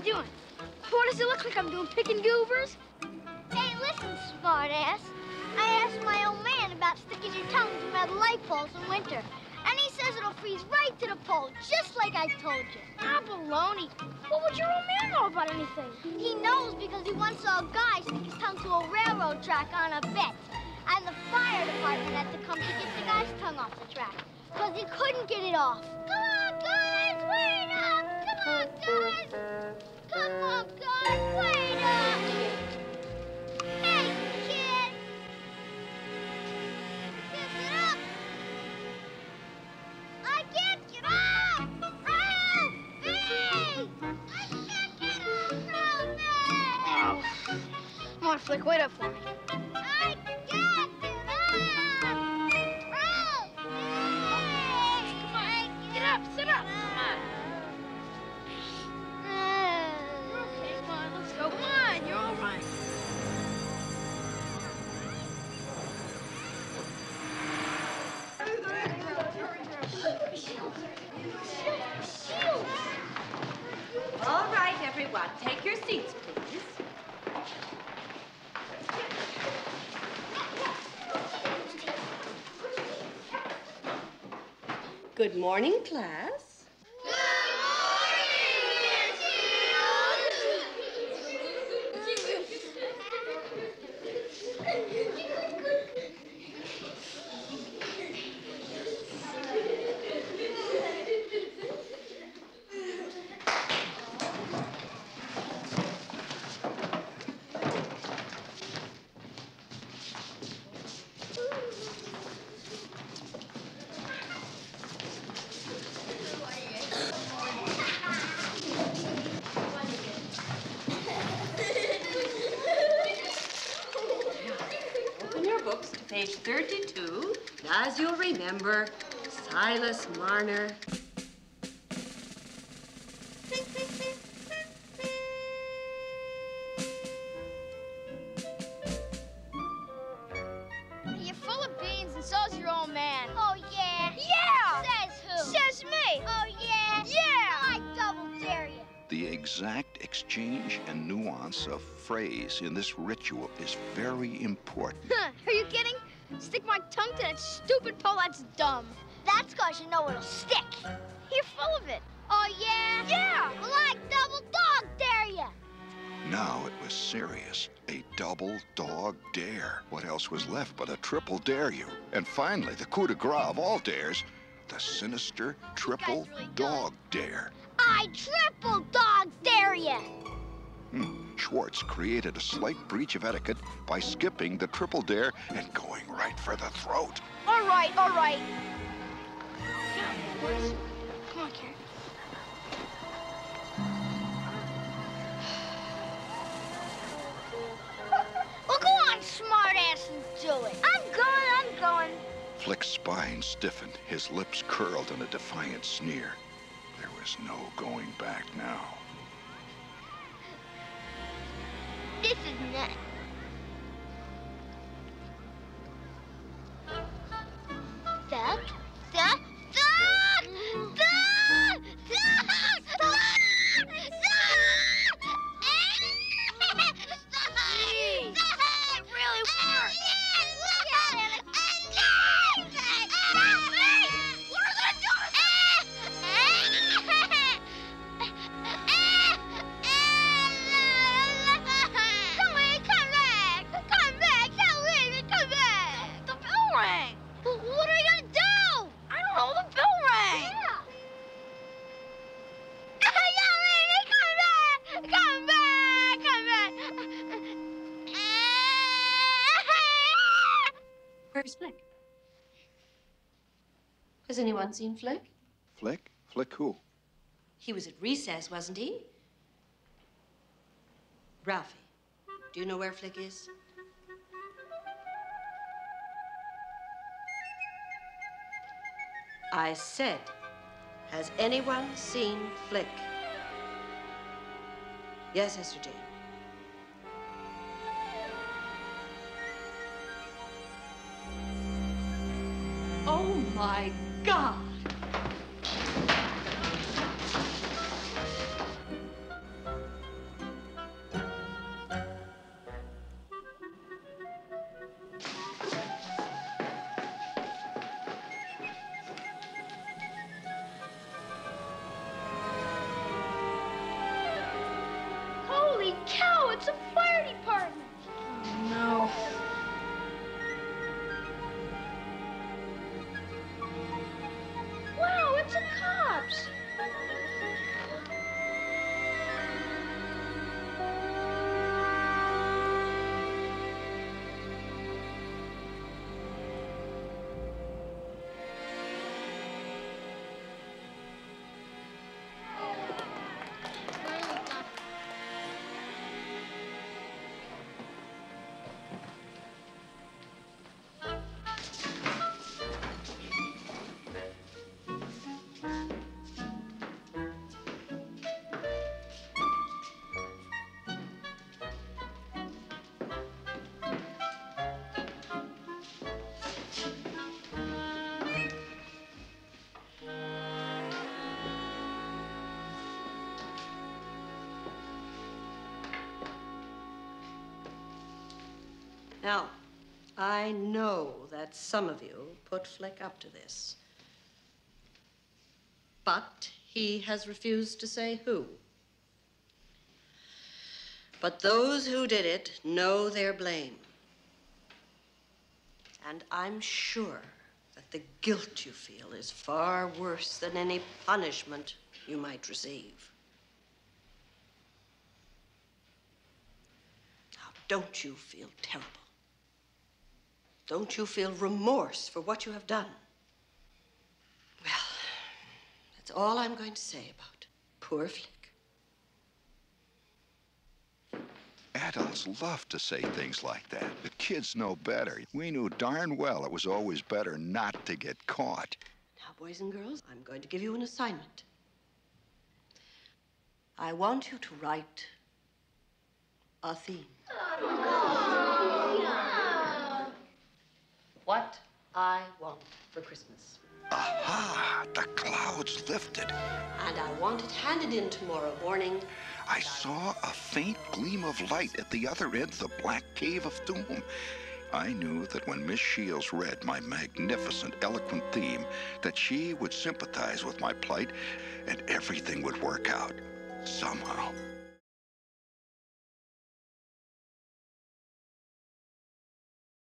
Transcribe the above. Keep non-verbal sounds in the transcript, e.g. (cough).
What does it look like I'm doing? Picking goobers? Hey, listen, smartass. I asked my old man about sticking your tongue through metal light poles in winter. And he says it'll freeze right to the pole, just like I told you. Ah, baloney. What would your old man know about anything? He knows because he once saw a guy stick his tongue to a railroad track on a bet. And the fire department had to come to get the guy's tongue off the track. Because he couldn't get it off. Come on, guys, wait up! Come on. Flick, wait up for me. Good morning, class. Open your books to page 32. As you'll remember, Silas Marner. You're full of beans, and so's your old man. Oh, yeah? Yeah! Says who? Says me. Oh, yeah? Yeah! I double dare you. The exact exchange and nuance of phrase in this ritual is very important. Huh, Are you kidding? Stick my tongue to that stupid pole, that's dumb. That's cause you know it'll stick. You're full of it. Oh, yeah? Yeah! Well, I double dog dare you. Now it was serious. A double dog dare. What else was left but a triple dare you? And finally, the coup de grace of all dares, the sinister triple really good. dog dare. I triple dog dare you. Hmm. Schwartz created a slight breach of etiquette by skipping the triple dare and going right for the throat. All right, all right. Come on, Karen. (sighs) Well, go on, smartass, and do it. I'm going, I'm going. Flick's spine stiffened, his lips curled in a defiant sneer. There was no going back now. This Where's Flick? Has anyone seen Flick? Flick? Flick who? He was at recess, wasn't he? Ralphie, do you know where Flick is? I said, has anyone seen Flick? Yes, Esther Jane. My God! Now, I know that some of you put Flick up to this. But he has refused to say who. But those who did it know their blame. And I'm sure that the guilt you feel is far worse than any punishment you might receive. Now, don't you feel terrible? Don't you feel remorse for what you have done? Well, that's all I'm going to say about poor Flick. Adults love to say things like that, but kids know better. We knew darn well it was always better not to get caught. Now, boys and girls, I'm going to give you an assignment. I want you to write a theme. Oh, What I want for Christmas. Aha! The clouds lifted. And I want it handed in tomorrow morning. I saw a faint gleam of light at the other end of the black cave of doom. I knew that when Miss Shields read my magnificent, eloquent theme, that she would sympathize with my plight and everything would work out somehow.